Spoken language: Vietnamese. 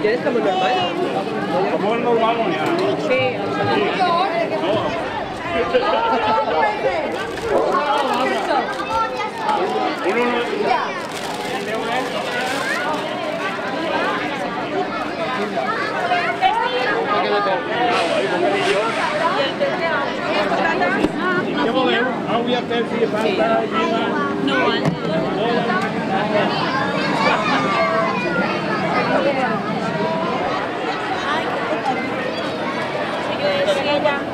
¿Quieres como normal? Como es normal, Monia. Sí. Uno no... Què voleu? Avui a fer-hi pasta, llima... No, Ella